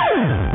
Yeah.